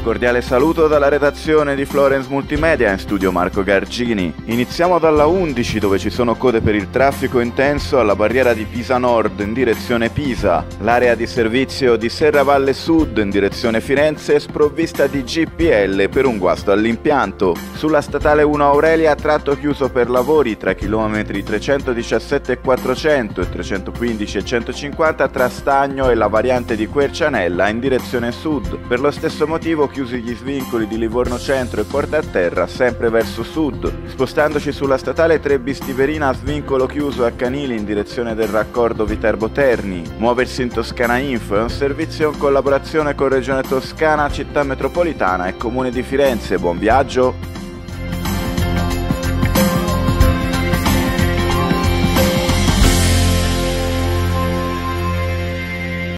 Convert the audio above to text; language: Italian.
Un cordiale saluto dalla redazione di Florence Multimedia in studio Marco Gargini. Iniziamo dalla 11 dove ci sono code per il traffico intenso alla barriera di Pisa Nord in direzione Pisa. L'area di servizio di Serravalle Sud in direzione Firenze è sprovvista di GPL per un guasto all'impianto. Sulla statale 1 Aurelia tratto chiuso per lavori tra km 317 e 400 e 315 e 150 tra Stagno e la variante di Quercianella in direzione sud. Per lo stesso motivo chiusi gli svincoli di Livorno Centro e Porta a Terra sempre verso sud. Spostandoci sulla statale 3 Bistiverina svincolo chiuso a Canili in direzione del raccordo Viterbo Terni. Muoversi in Toscana Info è un servizio in collaborazione con Regione Toscana, Città Metropolitana e Comune di Firenze. Buon viaggio!